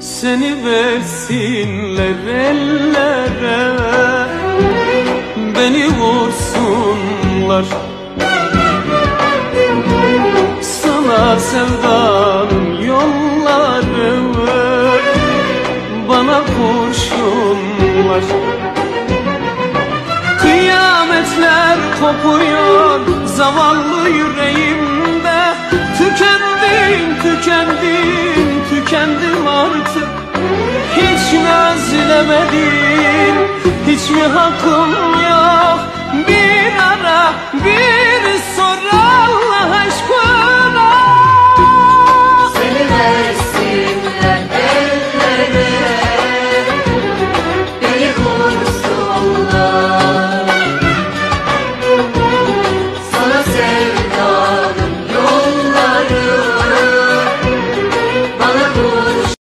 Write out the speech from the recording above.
Seni versinler ellere. Beni vursunlar. Sana sevdanın yolları Bana kurşunlar. Kıyametler kopuyor zavallı yüreğimde artık Hiç mi özlemedin, hiç mi hakkım